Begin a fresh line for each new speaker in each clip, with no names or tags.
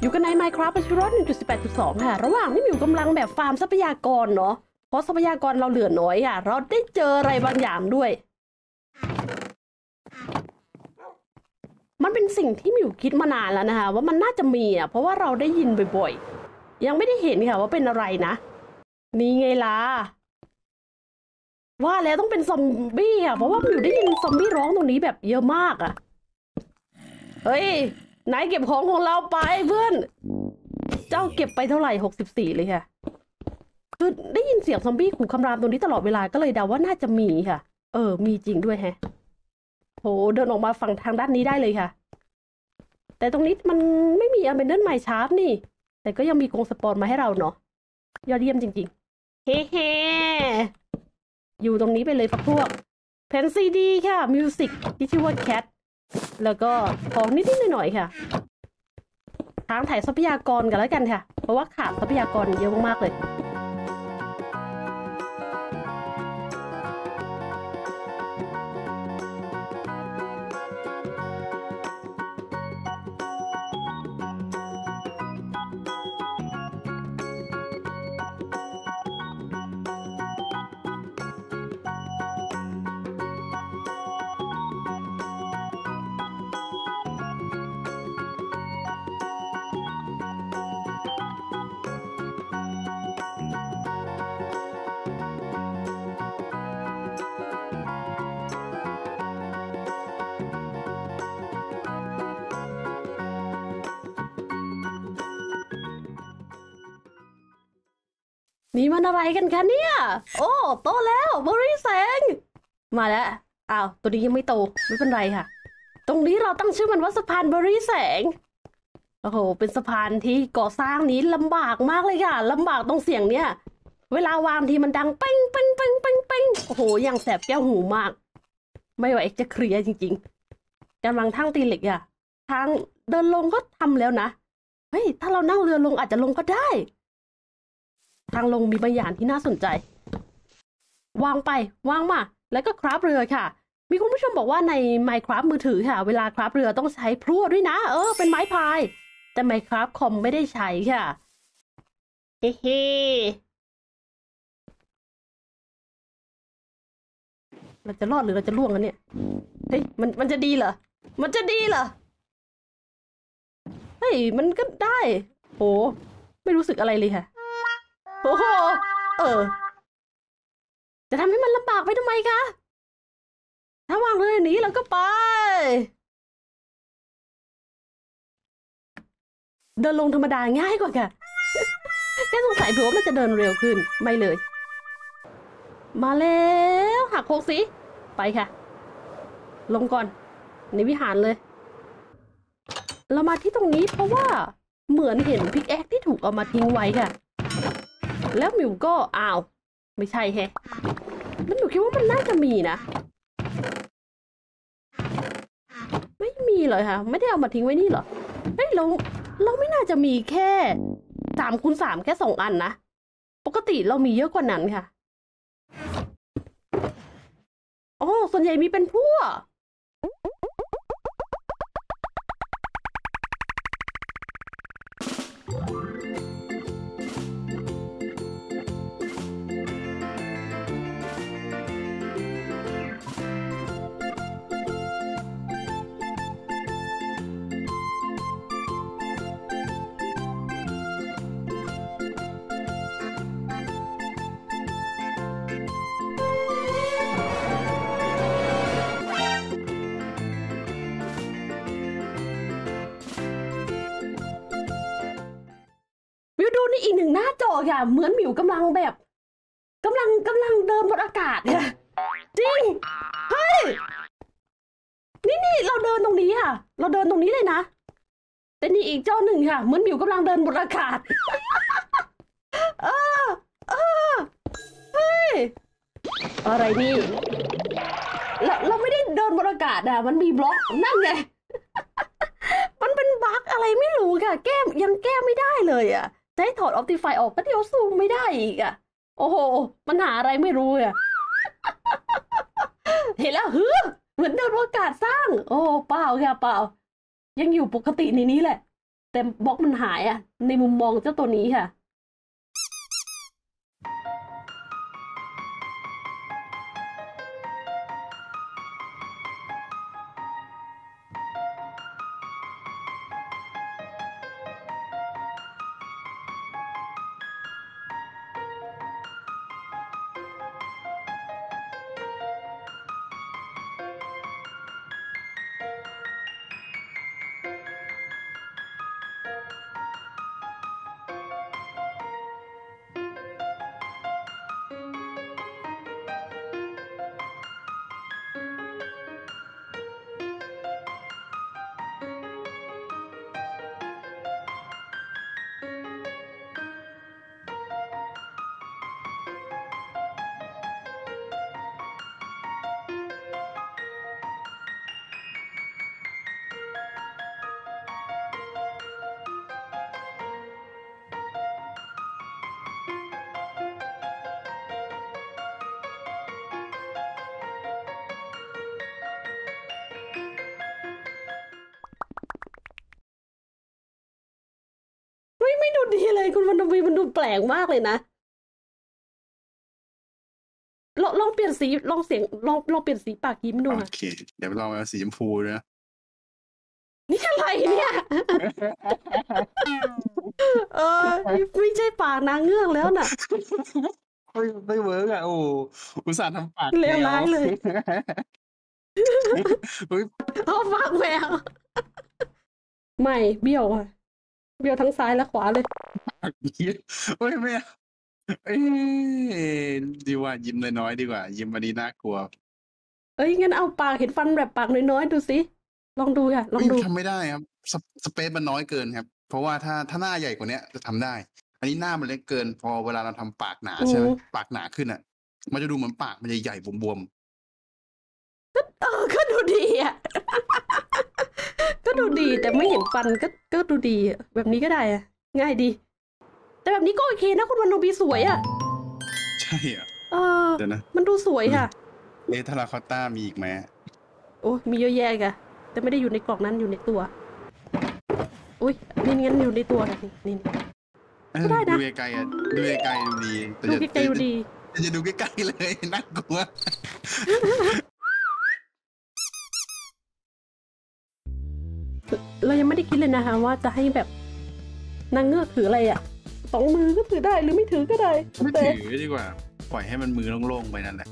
อยู่กันใน Minecraft เป็นรถ1.18.2 ค่ะ ระหว่างที่มิวกำลังแบบฟาร์มทรัพยากรเนาะ เพราะทรัพยากรเราเหลือน้อยอะ เราได้เจออะไรบางอย่างด้วย มันเป็นสิ่งที่มิวคิดมานานแล้วนะคะ ว่ามันน่าจะมีอะ เพราะว่าเราได้ยินบ่อยๆ ยังไม่ได้เห็นค่ะว่าเป็นอะไรนะ นี่ไงล่ะ ว่าแล้วต้องเป็นซอมบี้อะ เพราะว่ามิวได้ยินซอมบี้ร้องตรงนี้แบบเยอะมากอะ เฮ้ย นายเก็บของของเราไปเพื่อน เจ้าเก็บไปเท่าไหร่หกสิบสี่เลยค่ะ คือได้ยินเสียงซอมบี้ขู่คำรามตรงนี้ตลอดเวลาก็เลยเดาว่าน่าจะมีค่ะ เออ มีจริงด้วยแฮะโหเดินออกมาฝั่งทางด้านนี้ได้เลยค่ะ แต่ตรงนี้มันไม่มีอันเป็นเดิลไมชาร์ปนี่ แต่ก็ยังมีกรงสปอนมาให้เราเนาะยอดเยี่ยมจริง ๆ เฮ้เฮ้อยู่ตรงนี้ไปเลยพักพวกแผ่นซีดีค่ะ music ที่ชื่อว่า Cat แล้วก็ของนิดๆหน่อยๆค่ะทางถ่ายทรัพยากรกันแล้วกันค่ะ เพราะว่าขาดทรัพยากรเยอะมากๆเลย นี่มันอะไรกันคะเนี่ย โอ้โตแล้วบริแสง มาแล้วอ้าวตัวนี้ยังไม่โตไม่เป็นไรค่ะ ตรงนี้เราตั้งชื่อมันว่าสะพานบริแสงโอ้โหเป็นสะพานที่ก่อสร้างนี้ลำบากมากเลยค่ะลำบากตรงเสียงเนี่ย เวลาวางทีมันดังเป้งเป้งเป้งเป้งเป้งโอ้โหอย่างแสบแก้วหูมาก ไม่ไหวจะเคลียร์จริง ๆกำลังทั้งตีเหล็กอะทางเดินลงก็ทำแล้วนะเฮ้ยถ้าเรานั่งเรือลงอาจจะลงก็ได้ ทางลงมีบางอย่างที่น่าสนใจ วางไปวางมา แล้วก็คราฟเรือค่ะ มีคุณผู้ชมบอกว่าใน Minecraft มือถือค่ะ เวลาคราฟเรือต้องใช้พลั่วด้วยนะ เออ เป็นไม้พาย แต่ Minecraft คอมไม่ได้ใช้ค่ะ เฮ้เฮเราจะรอดหรือเราจะล่วงกันเนี่ย เฮ้ย มัน มันจะดีเหรอ มันจะดีเหรอ เฮ้ย มันก็ได้ โห ไม่รู้สึกอะไรเลยค่ะ อ้โหเออ จะทำให้มันลำบากไปทำไมคะถ้าวางเลยหนีเราก็ไป เดินลงธรรมดาง่ายกว่าค่ะแค่สงสัยเผื่อว่ามันจะเดินเร็วขึ้น ไม่เลย มาแล้วหักโคกสิ ไปค่ะ ลงก่อน ในวิหารเลย เรามาที่ตรงนี้เพราะว่าเหมือนเห็นพิกแอคที่ถูกเอามาทิ้งไว้ค่ะ แล้วมิวก็อ้าว ไม่ใช่แฮะมันหนูคิดว่ามันน่าจะมีนะ ไม่มีเลยค่ะ ไม่ได้เอามาทิ้งไว้นี่เหรอเฮ้ยเราเราไม่น่าจะมีแค่สามคูณสามแค่สองอันนะปกติเรามีเยอะกว่านั้นค่ะอ๋อส่วนใหญ่มีเป็นพวก นึ่าจอค่ะเหมือนหมิวกำลังแบบกำลังกำลังเดินบนอากาศค่ะจริงเฮ้ยนี่นี่เราเดินตรงนี้ค่ะ เราเดินตรงนี้เลยนะแต่นี่อีกเจ้าหนึ่งค่ะ เหมือนหมิวกำลังเดินบนอากาศเออเออเฮ้ยอะไรนี่เราเราไม่ได้เดินบนอากาศอะมันมีบล็อกนั่นไงมันเป็นบั๊กอะไรไม่รู้ค่ะ แก้ยังแก้ไม่ได้เลยอะ จะให้ถอดออปติฟายออกก็เดี๋ยวซูมไม่ได้อีกอะโอ้โห มันหาอะไรไม่รู้อะเห็นแล้วเฮึเหมือนโดนบนอากาศสร้าง โอ้เปล่าค่ะเปล่า ยังอยู่ปกติในนี้แหละ แต่บล็อกมันหายอะในมุมมองเจ้าตัวนี้ค่ะ ไม่ไม่ดูดีเลย คุณวันวีมันดูแปลกมากเลยนะลองลองเปลี่ยนสีลองเสียงลองลองเปลี่ยนสีปากยิ้มดู
โอ
ค่ะ
เค เดี๋ยวลองเอาสีชมพูด้วยนะ
นี่อะไรเนี่ยเออไม่ใช่ปากนางเงือกแล้วน่ะ
ไม่ไม่ work อะโอ้โหอุตส่าห์ทำปาก
เลวร้ายเลย
เฮ้ย
เอาปากแมวไม่เบี้ยวอะ เบี้ยวทั้งซ้ายและขวาเลย
ปากเหี้ยเฮ้ยไม่เอาเอ้ยดีว่ายิ้มน้อยๆดีกว่า ยิ้มวันนี้น่ากลัว
เอ้ยงั้นเอาปากเห็นฟันแบบปากน้อยๆดูสิลองดูค่ะลอง
เฮ้ย
ดู
ทำไม่ได้ครับสเปสเปซมันน้อยเกินครับ เพราะว่าถ้าถ้าหน้าใหญ่กว่าเนี้ยจะทำได้ อันนี้หน้ามันเล็กเกิน พอเวลาเราทำปากหนาใช่ไหม
อืม
ปากหนาขึ้นอะ มันจะดูเหมือนปากมันใหญ่ๆบวม
เออก็ดูดีอะ ก็ดูดีแต่ไม่เห็นฟันก็ก็ดูดีอะแบบนี้ก็ได้อะง่ายดี แต่แบบนี้ก็โอเคนะคุณวันโนบีสวยอะ
ๆใช่อะ
เออ
เดี๋ยวนะ
มันดูสวยค่ะ
เลทาราคอตต้ามีอีกไหม
โอ้มีเยอะแยะค่ะแต่ไม่ได้อยู่ในกล่องนั้นอยู่ในตัว อุ้ยนี่งั้นอยู่ในตัวค่ะนี่นี่
เออ
ก็ได้นะ
ดูไกลๆอะดูไกลๆดูดีแต่
ดู
จะ
ไกลๆดูดี
จะจะดูใกล้ๆเลยน่ากลัว
เรายังไม่ได้คิดเลยนะคะว่าจะให้แบบนางเงือกถืออะไรอะสองมือก็ถือได้หรือไม่ถือก็ได้
ไม่
แต่
ถือดีกว่า ปล่อยให้มันมือโล่งๆไปนั่นแหละ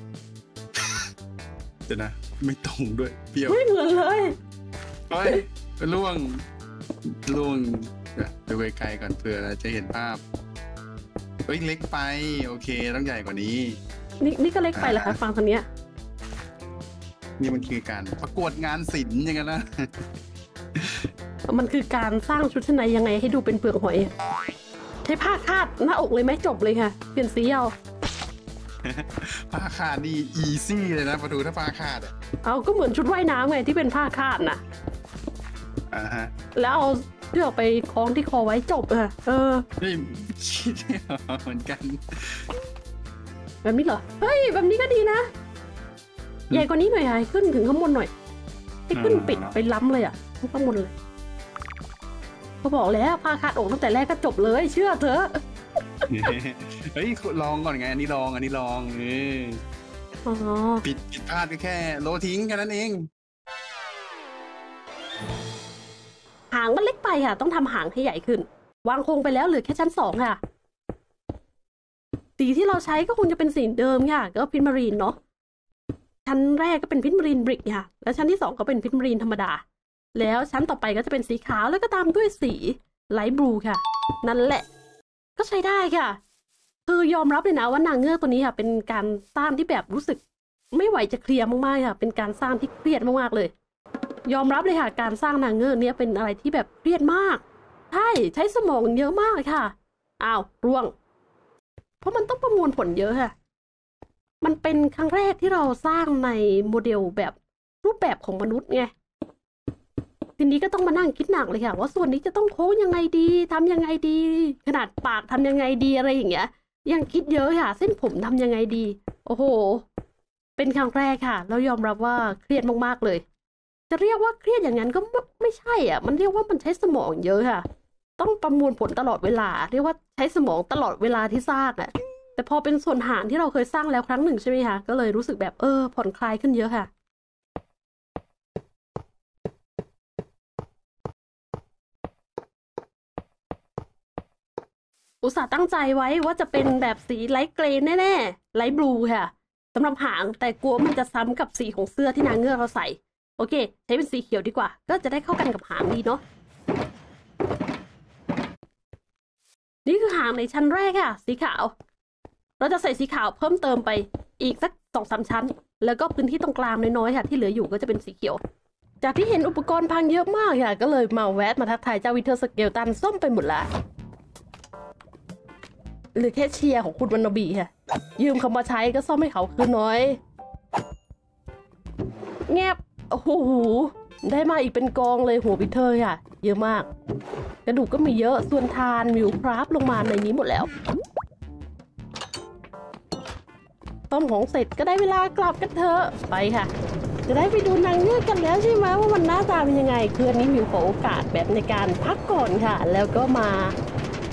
เดี๋ยวนะ ไม่ตรงด้วยเปรี้ยว
ไม่เหมือนเลย
เฮ้ยล่วงล่วงเดี๋ยวดูไกลๆก่อนเผื่อจะเห็นภาพเฮ้ยเล็กไป โอเคต้องใหญ่กว่านี้
นี่นี่ก็เล็กไปเหรอคะฟังทางเนี้ย
นี่มันคือการประกวดงานศิลป์อย่างนั้นนะ
มันคือการสร้างชุดชั้นในยังไงให้ดูเป็นเปลือกหอยอะใช้ผ้าคาดหน้าอกเลยไหมจบเลยค่ะ เปลี่ยนสีเอา
ผ้าคาดนี่ easy เลยนะประตูถ้าผ้าคาดอะ
เอาก็เหมือนชุดว่ายน้ำไงที่เป็นผ้าคาดน่ะ
อ่าฮะ
แล้วเอาเชือกไปคล้องที่คอไว้จบอะเออ
เฮ้ยคิดไม่ออกเหมือนกัน
แบบนี้เหรอ เฮ้ย แบบนี้ก็ดีนะ
อืม
ใหญ่กว่านี้หน่อยค่ะให้ขึ้นถึงข้างบนหน่อยให้ขึ้น
อ่า
ปิดไปล้ำเลยอะ ข้างบนเลยเขาบอกแล้วผ้าคาดอกตั้งแต่แรกก็จบเลย เชื่อเถอะ
เฮ้ยลองก่อนไง อันนี้ลองอันนี้ลองเออ
อ๋อ
ผิดผิดพลาดก็แค่ โลทิ้งแค่นั้นเอง
หางมันเล็กไปค่ะ ต้องทำหางให้ใหญ่ขึ้น วางโครงไปแล้วเหลือแค่ชั้นสองค่ะ สีที่เราใช้ก็คงจะเป็นสีเดิมค่ะ ก็ prismarine เนาะชั้นแรกก็เป็น prismarine brick ค่ะ แล้วชั้นที่สองก็เป็น prismarine ธรรมดา แล้วชั้นต่อไปก็จะเป็นสีขาวแล้วก็ตามด้วยสี light blue ค่ะ นั่นแหละ ก็ใช้ได้ค่ะ คือยอมรับเลยนะว่านางเงือกตัวนี้ค่ะ เป็นการสร้างที่แบบรู้สึก ไม่ไหวจะเคลียร์มากๆค่ะ เป็นการสร้างที่เครียดมากๆเลย ยอมรับเลยค่ะ การสร้างนางเงือกเนี่ยเป็นอะไรที่แบบเครียดมาก ใช่ใช้สมองเยอะมากเลยค่ะอ้าวร่วง เพราะมันต้องประมวลผลเยอะค่ะ มันเป็นครั้งแรกที่เราสร้างในโมเดลแบบรูปแบบของมนุษย์ไง ทีนี้ก็ต้องมานั่งคิดหนักเลยค่ะ ว่าส่วนนี้จะต้องโค้งยังไงดีทำยังไงดี ขนาดปากทำยังไงดีอะไรอย่างเงี้ย ยังคิดเยอะค่ะ เส้นผมทำยังไงดี โอ้โห เป็นครั้งแรกค่ะแล้วยอมรับว่าเครียดมากๆเลย จะเรียกว่าเครียดอย่างนั้นก็ไม่ใช่อะ มันเรียกว่ามันใช้สมองเยอะค่ะ ต้องประมวลผลตลอดเวลา เรียกว่าใช้สมองตลอดเวลาที่สร้างอะแต่พอเป็นส่วนหางที่เราเคยสร้างแล้วครั้งหนึ่งใช่ไหมคะก็เลยรู้สึกแบบเออผ่อนคลายขึ้นเยอะค่ะ อุตส่าห์ตั้งใจไว้ว่าจะเป็นแบบสี light gray แน่ๆ light blue ค่ะสำหรับหางแต่กลัวมันจะซ้ำกับสีของเสื้อที่นางเงือกเราใส่ โอเค ใช้เป็นสีเขียวดีกว่า ก็จะได้เข้ากันกับหางดีเนาะนี่คือหางในชั้นแรกค่ะ สีขาว เราจะใส่สีขาวเพิ่มเติมไปอีกสักสองสามชั้น แล้วก็พื้นที่ตรงกลางน้อยๆค่ะ ที่เหลืออยู่ก็จะเป็นสีเขียว จากที่เห็นอุปกรณ์พังเยอะมากค่ะก็เลยมาแวะมาทักทายเจ้า wither skeleton ซ่อมไปหมดละ เหลือแค่ shears ของคุณวันนบีค่ะ ยืมเขามาใช้ก็ซ่อมให้เขาคืนหน่อย แงบโอ้โหได้มาอีกเป็นกองเลยหัว wither ค่ะ เยอะมาก กระดูกก็มีเยอะส่วนถ่านมิว craft ลงมาในนี้หมดแล้วซ่อมของเสร็จก็ได้เวลากลับกันเถอะไปค่ะ จะได้ไปดูนางเงือกกันแล้วใช่ไหมว่ามันหน้าตาเป็นยังไงคืออันนี้มิวขอโอกาสแบบในการพักก่อนค่ะ แล้วก็มา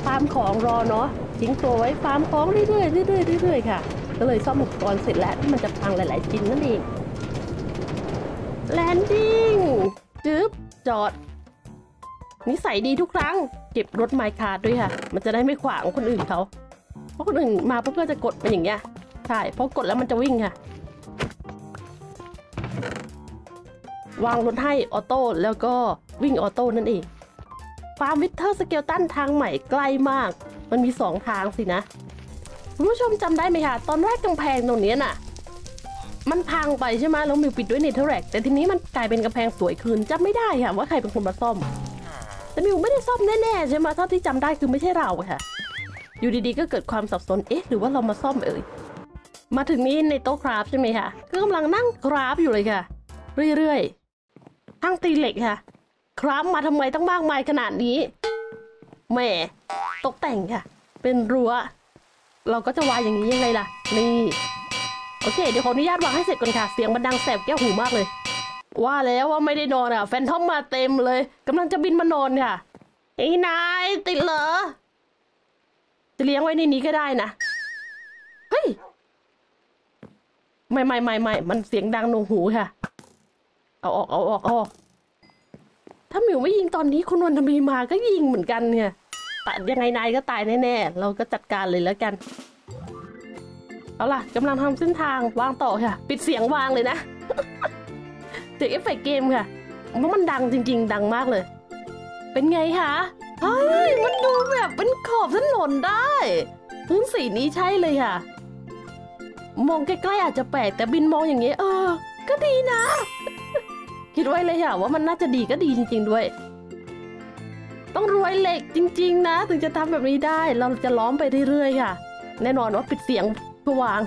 ฟาร์มของรอเนาะ ทิ้งตัวไว้ฟาร์มของเรื่อยๆเรื่อยๆเรื่อยๆค่ะ ก็เลยซ่อมอุปกรณ์เสร็จแล้วที่มันจะพังหลาย ๆ ชิ้นนั่นเอง landing จึ๊บจอด นิสัยดีทุกครั้ง เก็บรถ minecart ด้วยค่ะ มันจะได้ไม่ขวางคนอื่นเขาเพราะคนอื่นมาปุ๊บก็จะกดเป็นอย่างเงี้ยใช่เพราะกดแล้วมันจะวิ่งค่ะ วางรถให้ auto แล้วก็วิ่ง auto นั่นเองฟาร์ม wither skeleton ทางใหม่ใกล้มาก มันมีสองทางสินะคุณผู้ชมจำได้ไหมคะตอนแรกกำแพงตรงนี้น่ะ มันพังไปใช่ไหมแล้วมิวปิดด้วย netherrack แต่ทีนี้มันกลายเป็นกำแพงสวยคืนจำไม่ได้ค่ะว่าใครเป็นคนมาซ่อม แต่มิวไม่ได้ซ่อมแน่ๆใช่ไหมเท่าที่จำได้คือไม่ใช่เราค่ะ อยู่ดีๆก็เกิดความสับสนเอ๊ะหรือว่าเรามาซ่อมเอ่ยมาถึงนี้ในโต๊ะ craft ใช่ไหมคะก็กำลังนั่ง craft อยู่เลยค่ะ เรื่อยๆทั้งตีเหล็กค่ะ คราฟมาทำไมตั้งมากมายขนาดนี้ แหมตกแต่งค่ะ เป็นรั้ว เราก็จะวางอย่างนี้ยังไงล่ะ นี่ โอเค เดี๋ยวขออนุญาตวางให้เสร็จก่อนค่ะ เสียงมันดังแสบแก้วหูมากเลย ว่าแล้วว่าไม่ได้นอนอะ แฟนทอมมาเต็มเลยกำลังจะบินมานอนค่ะไอ้นายติดเหรอ จะเลี้ยงไว้ในนี้ก็ได้นะ เฮ้ย ไม่ไม่ไม่ไม่มันเสียงดังหนวกหูค่ะ เอาออกเอาออกเอาออกถ้าหมิวไม่ยิงตอนนี้คุณวันธมีมาก็ยิงเหมือนกันเนี่ย ยังไงนายก็ตายแน่ๆ เราก็จัดการเลยแล้วกัน เอาล่ะกำลังทำเส้นทางวางต่อค่ะ ปิดเสียงวางเลยนะเสียงเอฟเฟกต์เกมค่ะเพราะมันดังจริง ๆ ดังมากเลย เป็นไงคะเฮ้ยมันดูแบบเป็นขอบถนนได้พื้นสีนี้ใช่เลยค่ะ มองใกล้ๆอาจจะแปลกแต่บินมองอย่างเงี้ยเออ ก็ดีนะ คิดไว้เลยค่ะว่ามันน่าจะดีก็ดีจริง ๆ ด้วย ต้องรวยเหล็กจริง ๆ นะ ถึงจะทำแบบนี้ได้ เราจะล้อมไปเรื่อยๆค่ะ แน่นอนว่าปิดเสียงเพื่อวาง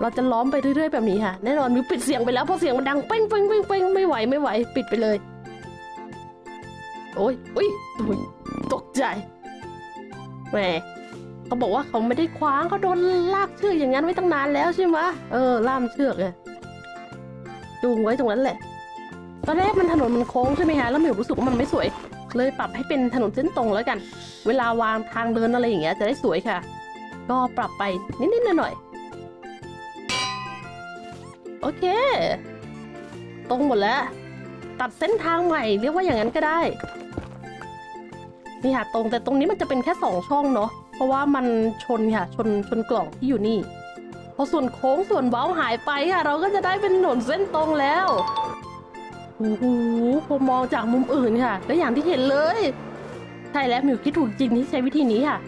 เราจะล้อมไปเรื่อยๆแบบนี้ค่ะ แน่นอนมิวปิดเสียงไปแล้วเพราะเสียงมันดังเป้งเป้งเป้งเป้งไม่ไหวไม่ไหว ปิดไปเลย โอ้ยอุ้ยอุ๊ยตกใจแหมเขาบอกว่าเขาไม่ได้คว้างเขาโดนลากเชือกอย่างนั้นไว้ตั้งนานแล้วใช่ไหมเออล่ามเชือกเลยจูงไว้ตรงนั้นแหละ ตอนแรกมันถนนมันโค้งใช่ไหมคะแล้วหมิวรู้สึกว่ามันไม่สวย เลยปรับให้เป็นถนนเส้นตรงแล้วกัน เวลาวางทางเดินอะไรอย่างเงี้ยจะได้สวยค่ะ ก็ปรับไปนิดๆหน่อยๆโอเค ตรงหมดแล้ว ตัดเส้นทางใหม่เรียกว่าอย่างนั้นก็ได้นี่ค่ะตรงแต่ตรงนี้มันจะเป็นแค่สองช่องเนาะเพราะว่ามันชนค่ะ ชนชนกล่องที่อยู่นี่พอส่วนโค้งส่วนเว้าหายไปค่ะ เราก็จะได้เป็นถนนเส้นตรงแล้ว โอ้โหพอมองจากมุมอื่นค่ะก็อย่างที่เห็นเลย ใช่แล้วมิวคิดถูกจริงที่ใช้วิธีนี้ค่ะ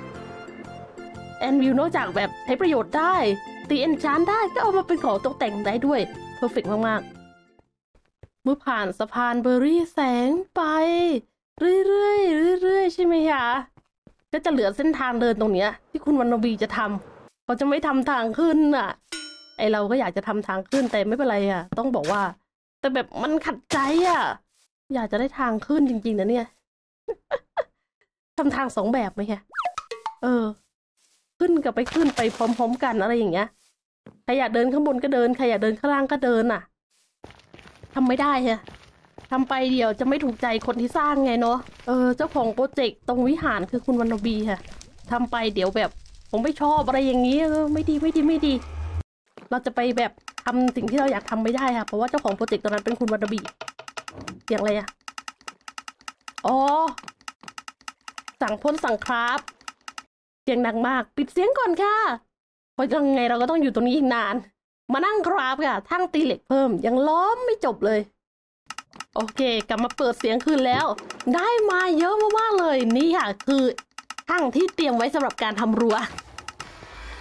แอนวิวนอกจากแบบใช้ประโยชน์ได้ ตีเอนชานได้ก็เอามาเป็นของตกแต่งได้ด้วยเพอร์เฟกมากๆ เมื่อผ่านสะพานเบอร์รี่แสงไป เรื่อยๆเรื่อยๆใช่ไหมคะก็จะเหลือเส้นทางเดินตรงเนี้ย ที่คุณวันนบีจะทำเขาจะไม่ทำทางขึ้นอะ ไอเราก็อยากจะทำทางขึ้นแต่ไม่เป็นไรอะ ต้องบอกว่า แต่แบบมันขัดใจอะ อยากจะได้ทางขึ้นจริง ๆ นะเนี่ยทำทางสองแบบไหมคะเออ ขึ้นกับไปขึ้นไปพร้อม ๆ กันอะไรอย่างเงี้ยใครอยากเดินข้างบนก็เดินใครอยากเดินข้างล่างก็เดินอะทำไม่ได้ฮะทำไปเดี๋ยวจะไม่ถูกใจคนที่สร้างไงเนาะเออเจ้าของโปรเจกต์ตรงวิหารคือคุณวันนบีค่ะทำไปเดี๋ยวแบบผมไม่ชอบอะไรอย่างนี้ไม่ดีไม่ดีไม่ดี เราจะไปแบบ ทำสิ่งที่เราอยากทำไม่ได้ค่ะ เพราะว่าเจ้าของโปรเจกต์ตอนนั้นเป็นคุณวันนบีเสียงอะไรอะอ๋อ สั่งพ่นสั่งครับเสียงดังมาก ปิดเสียงก่อนค่ะ เพราะยังไงเราก็ต้องอยู่ตรงนี้อีกนาน มานั่งคราฟค่ะ ทั้งตีเหล็กเพิ่ม ยังล้อมไม่จบเลย โอเค กลับมาเปิดเสียงคืนแล้ว ได้มาเยอะมากๆเลย นี่ค่ะ คือทั้งที่เตรียมไว้สำหรับการทำรั้ว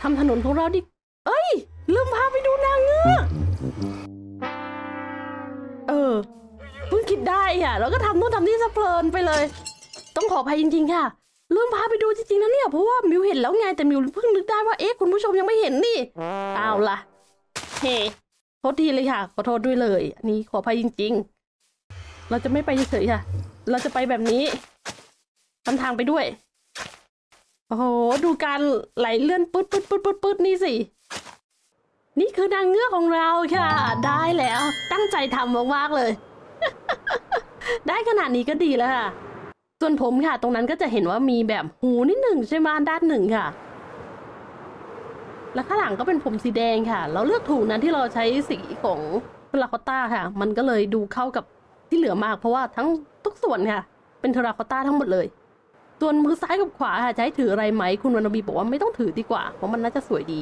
ทำถนนของเราดิ เอ้ย ลืมพาไปดูนางเงือกเออเพิ่งคิดได้อะแล้วก็ทำนู่นทำนี่สะเพลินไปเลย ต้องขออภัยจริง ๆ ค่ะลืมพาไปดูจริงๆนะเนี่ยเพราะว่ามิวเห็นแล้วไงแต่มิวเพิ่งนึกได้ว่าเอ๊ะคุณผู้ชมยังไม่เห็นนี่เอาล่ะเฮ้โทษทีเลยค่ะ ขอโทษด้วยเลยอันนี้ขออภัยจริง ๆ เราจะไม่ไปเฉยๆค่ะ เราจะไปแบบนี้ทำทางไปด้วย โอ้โห ดูการไหลเลื่อนปึ๊ดปึ๊ดปึ๊ดปึ๊ดปึ๊ดนี่สิ นี่คือนางเงือกของเราค่ะ ได้แล้ว ตั้งใจทำมากๆเลย ได้ขนาดนี้ก็ดีแล้วค่ะ ส่วนผมค่ะ ตรงนั้นก็จะเห็นว่ามีแบบหูนิดหนึ่งใช่ไหมด้านหนึ่งค่ะ แล้วข้างหลังก็เป็นผมสีแดงค่ะ เราเลือกถูกนะที่เราใช้สีของเทราคอตต้าค่ะ มันก็เลยดูเข้ากับที่เหลือมาก เพราะว่าทั้งทุกส่วนค่ะ เป็นเทราคอตต้าทั้งหมดเลยส่วนมือซ้ายกับขวาค่ะจะให้ถืออะไรไหม คุณวรรณบีบอกว่าไม่ต้องถือดีกว่า เพราะมันน่าจะสวยดี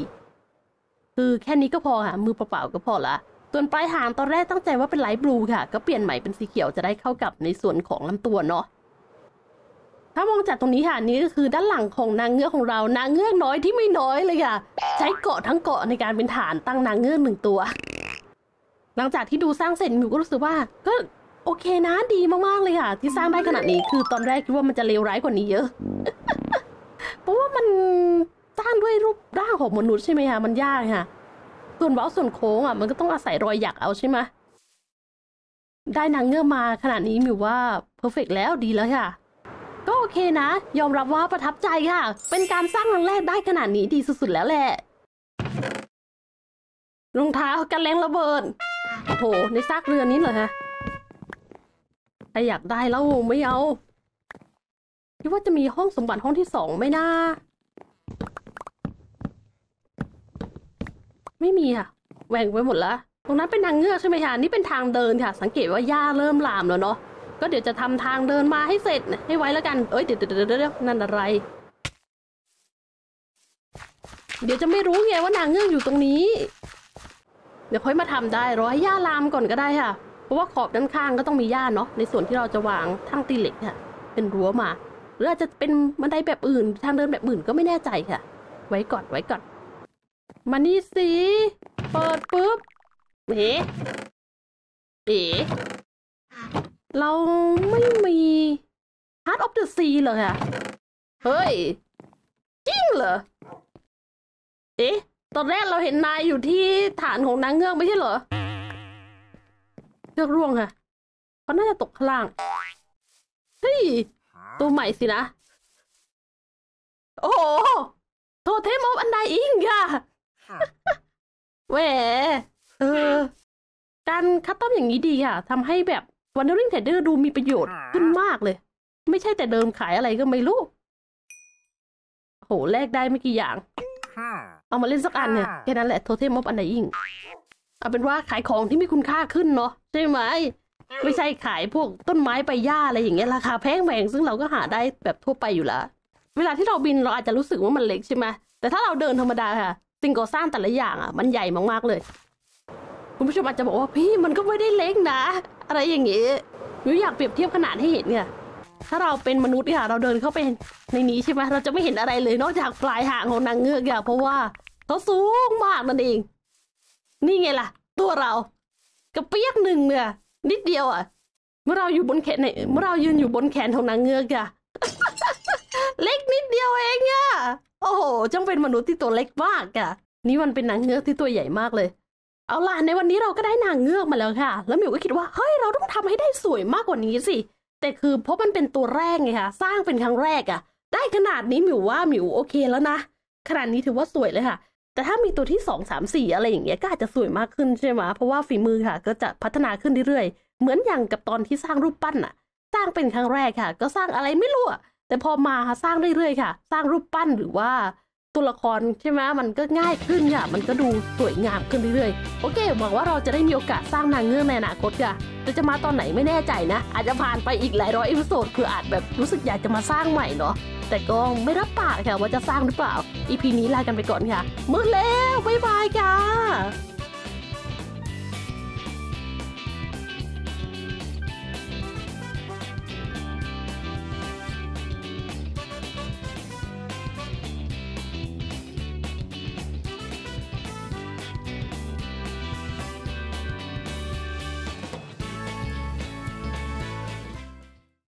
คือแค่นี้ก็พอค่ะ มือเปล่าๆก็พอละส่วนปลายหางตอนแรกตั้งใจว่าเป็นไลท์บลูค่ะ ก็เปลี่ยนใหม่เป็นสีเขียวจะได้เข้ากับในส่วนของลำตัวเนาะถ้ามองจากตรงนี้ค่ะนี่ก็คือด้านหลังของนางเงือกของเรานางเงือกน้อยที่ไม่น้อยเลยค่ะ ใช้เกาะทั้งเกาะในการเป็นฐานตั้งนางเงือกหนึ่งตัว หลังจากที่ดูสร้างเสร็จมิวก็รู้สึกว่า ก็โอเคนะดีมากๆเลยค่ะ ที่สร้างได้ขนาดนี้คือตอนแรกคิดว่ามันจะเลวร้ายกว่านี้เยอะ เพราะว่ามัน ด้วยรูปร่างของมนุษย์ใช่ไหมคะมันยากค่ะ ส่วนเว้าส่วนโค้งอะมันก็ต้องอาศัยรอยหยักเอาใช่ไหมได้นางเงือกมาขนาดนี้มิวว่า perfect แล้วดีแล้วค่ะ ก็โอเคนะ ยอมรับว่าประทับใจค่ะ เป็นการสร้างครั้งแรกได้ขนาดนี้ดีสุดๆแล้วแหละรองเท้ากันแรงระเบิดโอ้โหในซากเรือนี้เหรอฮะใครอยากได้แล้วไม่เอาคิดว่าจะมีห้องสมบัติห้องที่สองไหมนะ ไม่มีค่ะแหว่งไปหมดแล้วตรงนั้นเป็นทางเงือกใช่ไหมคะนี่เป็นทางเดินค่ะ สังเกตว่าหญ้าเริ่มลามแล้วเนาะก็เดี๋ยวจะทำทางเดินมาให้เสร็จให้ไว้แล้วกันเอ้ยเดี๋ยวเดี๋ยวเดี๋ยวนั่นอะไร เดี๋ยวจะไม่รู้ไงว่านางเงือกอยู่ตรงนี้ เดี๋ยวค่อยมาทำได้รอให้หญ้าลามก่อนก็ได้ค่ะ เพราะว่าขอบด้านข้างก็ต้องมีหญ้าเนาะในส่วนที่เราจะวางทั้งตีเหล็กค่ะ เป็นรั้วมาหรืออาจจะเป็นบันไดแบบอื่น ทางเดินแบบอื่นก็ไม่แน่ใจค่ะ ไว้ก่อนไว้ก่อน มานี่สิ เปิดปุ๊บ เอ๋เอ๋เราไม่มี Heart of the Sea เหรอคะเฮ้ย จริงเหรอ เอ๊ะ ตอนแรกเราเห็นนายอยู่ที่ฐานของนางเงือกไม่ใช่เหรอเชือกร่วงค่ะเขาน่าจะตกข้างล่าง เฮ้ย ตัวใหม่สินะ โอ้โห โทเทมอฟอันใดอิงค่ะ แหวเออ การคัดต้อมอย่างนี้ดีค่ะทำให้แบบ Wandering Trader ดูมีประโยชน์ขึ้นมากเลย ไม่ใช่แต่เดิมขายอะไรก็ไม่รู้โหแลกได้ไม่กี่อย่าง เอามาเล่นสักอันเนี่ยแค่นั้นแหละ โทเทมออฟอันไหนยิ่ง เอาเป็นว่าขายของที่มีคุณค่าขึ้นเนาะใช่ไหม ไม่ใช่ขายพวกต้นไม้ใบหญ้าอะไรอย่างเงี้ยราคาแพงแพงซึ่งเราก็หาได้แบบทั่วไปอยู่แล้ว เวลาที่เราบินเราอาจจะรู้สึกว่ามันเล็กใช่ไหมแต่ถ้าเราเดินธรรมดาค่ะ สิ่งก่อสร้างแต่ละอย่างอะ มันใหญ่มากๆเลย คุณผู้ชมอาจจะบอกว่าพี่มันก็ไม่ได้เล็กนะ อะไรอย่างงี้หนูอยากเปรียบเทียบขนาดให้เห็นเนี่ยถ้าเราเป็นมนุษย์ค่ะเราเดินเข้าไปในนี้ใช่ไหมเราจะไม่เห็นอะไรเลย นอกจากปลายหางของนางเงือกค่ะเพราะว่าเขาสูงมากนั่นเอง นี่ไงล่ะ ตัวเรากระเปียกหนึ่งเนี่ยนิดเดียวอะ เมื่อเราอยู่บนแขนเมื่อเรายืนอยู่บนแขนของนางเงือกค่ะเล็กนิดเดียวเองอะ อ้โหจังเป็นมนุษย์ที่ตัวเล็กมากอะนี่มันเป็นนางเงือกที่ตัวใหญ่มากเลย เอาล่ะในวันนี้เราก็ได้นางเงือกมาแล้วค่ะ แล้วมิวก็คิดว่าเฮ้ยเราต้องทำให้ได้สวยมากกว่านี้สิ แต่คือเพราะมันเป็นตัวแรกไงคะสร้างเป็นครั้งแรกอะได้ขนาดนี้มิวว่ามิวโอเคแล้วนะขนาดนี้ถือว่าสวยเลยค่ะ แต่ถ้ามีตัวที่สองสามสี่อะไรอย่างเงี้ยก็อาจจะสวยมากขึ้นใช่ไหมเพราะว่าฝีมือค่ะ ก็จะพัฒนาขึ้นเรื่อยเหมือนอย่างกับตอนที่สร้างรูปปั้นน่ะสร้างเป็นครั้งแรกค่ะ ก็สร้างอะไรไม่รู้ แต่พอมาสร้างเรื่อยๆค่ะ สร้างรูปปั้นหรือว่าตัวละครใช่ไหมมันก็ง่ายขึ้นค่ะ มันก็ดูสวยงามขึ้นเรื่อยๆ โอเคหวังว่าเราจะได้มีโอกาสสร้างนางเงือกในอนาคตค่ะแต่จะมาตอนไหนไม่แน่ใจนะ อาจจะผ่านไปอีกหลายร้อย episode เผื่ออาจแบบรู้สึกอยากจะมาสร้างใหม่เนาะ แต่ก็ไม่รับปากค่ะว่าจะสร้างหรือเปล่า EP นี้ลากันไปก่อนค่ะมืดแล้วบ๊ายบายค่ะ